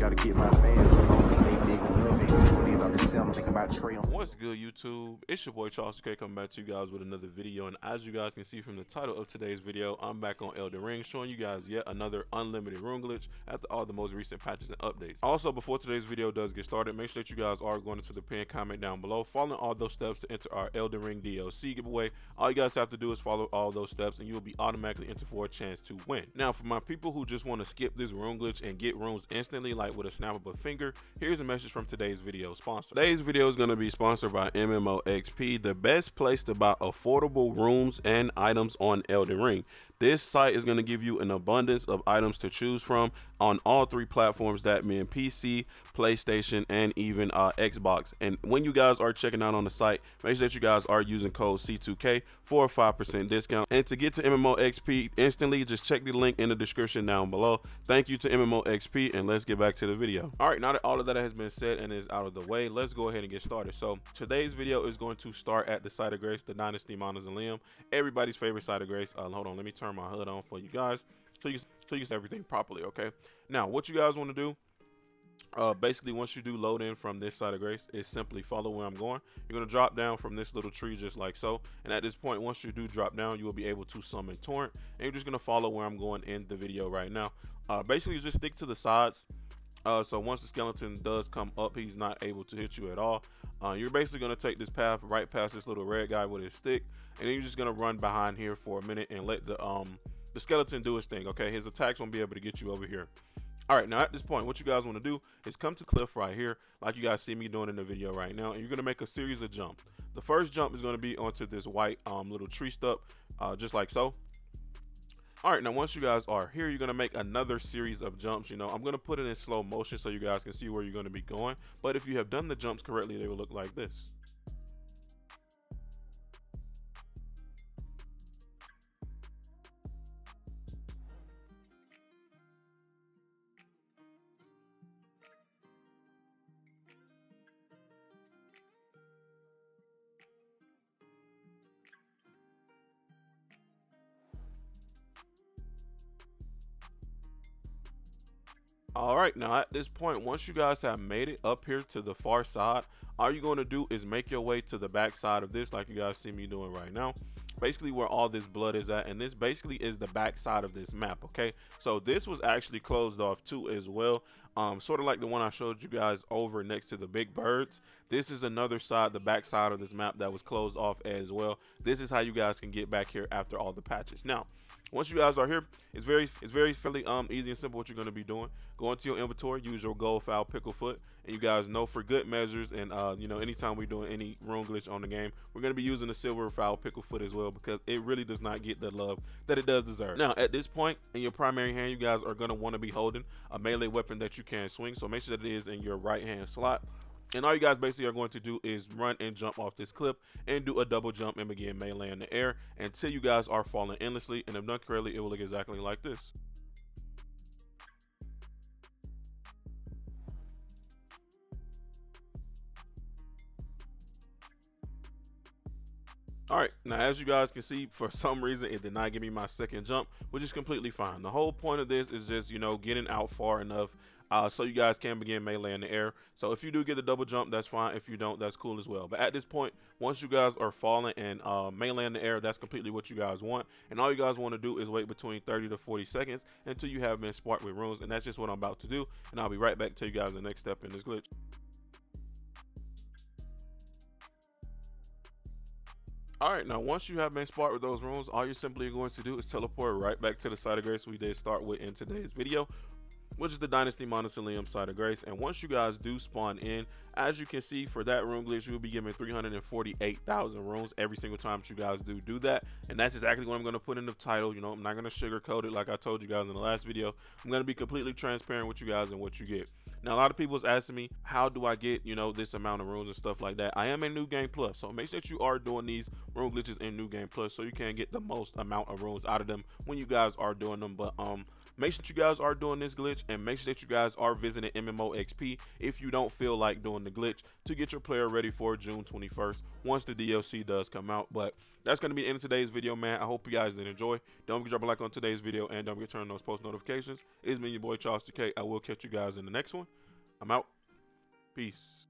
Gotta get my fans, I'm thinking about Trey. What's good, YouTube? It's your boy Charles K coming back to you guys with another video. And as you guys can see from the title of today's video, I'm back on Elden Ring, showing you guys yet another unlimited rune glitch after all the most recent patches and updates. Also, before today's video does get started, make sure that you guys are going into the pinned comment down below, following all those steps to enter our Elden Ring DLC giveaway. All you guys have to do is follow all those steps, and you will be automatically entered for a chance to win. Now, for my people who just want to skip this rune glitch and get runes instantly, like with a snap of a finger, here's a message from today's video sponsor. Today's video is going to be sponsored by MMOEXP, the best place to buy affordable runes and items on Elden Ring. This site is going to give you an abundance of items to choose from on all three platforms that mean PC, PlayStation, and even uh, Xbox. And when you guys are checking out on the site, make sure that you guys are using code C2K for a 5% discount. And to get to MMOEXP instantly, just check the link in the description down below. Thank you to MMOEXP, and let's get back to the video. All right, now that all of that has been said and is out of the way, let's go ahead and get started. So today's video is going to start at the site of grace, the Dynasty Mausoleum, everybody's favorite site of grace. Uh, hold on, let me turn my HUD on for you guys so you, so you see everything properly, okay? Now, what you guys want to do uh, basically once you do load in from this side of grace is simply follow where I'm going. You're going to drop down from this little tree just like so. And at this point once you do drop down you will be able to summon torrent. And you're just going to follow where I'm going in the video right now. Uh, basically just stick to the sides. Uh, so once the skeleton does come up he's not able to hit you at all. Uh, you're basically going to take this path right past this little red guy with his stick. And then you're just going to run behind here for a minute and let the um the skeleton do his thing okay? His attacks won't be able to get you over here all right, now at this point, what you guys want to do is come to cliff right here, like you guys see me doing in the video right now, and you're going to make a series of jumps. The first jump is going to be onto this white um, little tree stump, uh, just like so. All right, now once you guys are here, you're going to make another series of jumps. You know, I'm going to put it in slow motion so you guys can see where you're going to be going. But if you have done the jumps correctly, they will look like this. All right, now at this point, once you guys have made it up here to the far side, all you're going to do is make your way to the back side of this like you guys see me doing right now. Basically where all this blood is at, and this basically is the back side of this map, okay? So this was actually closed off too as well, um, sort of like the one I showed you guys over next to the big birds. This is another side, the back side of this map that was closed off as well. This is how you guys can get back here after all the patches. Now, once you guys are here, it's very it's very fairly um easy and simple what you're gonna be doing. Go into your inventory, use your gold fowl picklefoot, and you guys know for good measures and uh you know anytime we're doing any rune glitch on the game, we're gonna be using the silver fowl picklefoot as well because it really does not get the love that it does deserve. Now at this point in your primary hand, you guys are gonna want to be holding a melee weapon that you can swing. So make sure that it is in your right hand slot. And all you guys basically are going to do is run and jump off this clip and do a double jump and begin melee in the air until you guys are falling endlessly. And if done correctly, it will look exactly like this. Alright, now as you guys can see, for some reason it did not give me my second jump, which is completely fine. The whole point of this is just, you know, getting out far enough uh, so you guys can begin melee in the air. So if you do get the double jump, that's fine. If you don't, that's cool as well. But at this point, once you guys are falling and uh, melee in the air, that's completely what you guys want. And all you guys want to do is wait between 30 to 40 seconds until you have been sparked with runes. And that's just what I'm about to do. And I'll be right back to you guys the next step in this glitch. Alright, now once you have been sparked with those runes, all you're simply going to do is teleport right back to the site of grace. We did start with in today's video which is the Dynasty Mausoleum site of grace. And once you guys do spawn in, as you can see for that rune glitch, you'll be given 348,000 runes every single time that you guys do do that. And that's exactly what I'm going to put in the title. You know, I'm not going to sugarcoat it like I told you guys in the last video. I'm going to be completely transparent with you guys and what you get. Now, a lot of people is asking me, how do I get, you know, this amount of runes and stuff like that? I am in New Game Plus, so make sure that you are doing these rune glitches in New Game Plus so you can get the most amount of runes out of them when you guys are doing them. But, um, make sure that you guys are doing this glitch and make sure that you guys are visiting MMOEXP if you don't feel like doing the glitch to get your player ready for June 21st once the DLC does come out. But that's going to be the end of today's video, man. I hope you guys did enjoy. Don't forget to drop a like on today's video and don't forget to turn on those post notifications. It's me, your boy Charles 2K. I will catch you guys in the next one. I'm out. Peace.